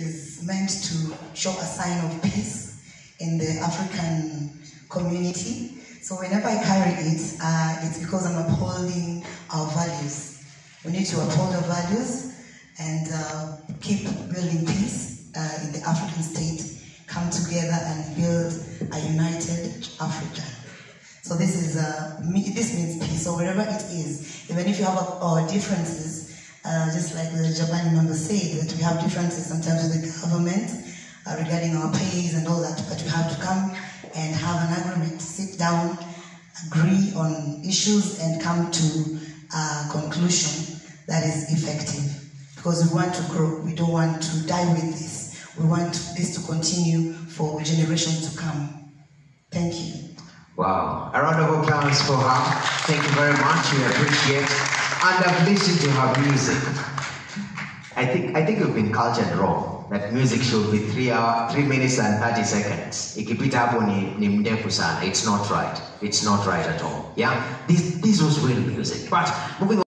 is meant to show a sign of peace in the African community. So whenever I carry it, uh, it's because I'm upholding our values. We need to uphold our values and uh, keep building peace uh, in the African state, come together and build a united Africa. So this is uh, this means peace. So wherever it is, even if you have our differences, uh, just like the Japan member said, that we have differences sometimes with the government uh, regarding our pays and all that, but we have to come and have an agreement, sit down, agree on issues, and come to a conclusion that is effective. Because we want to grow, we don't want to die with this. We want this to continue for generations to come. Thank you. Wow. A round of applause for her. Thank you very much. We appreciate. And I've listened to her music. I think I think you've been cultured wrong. That music should be three hour, three minutes and thirty seconds. It's not right. It's not right at all. Yeah. This this was real music. But moving on.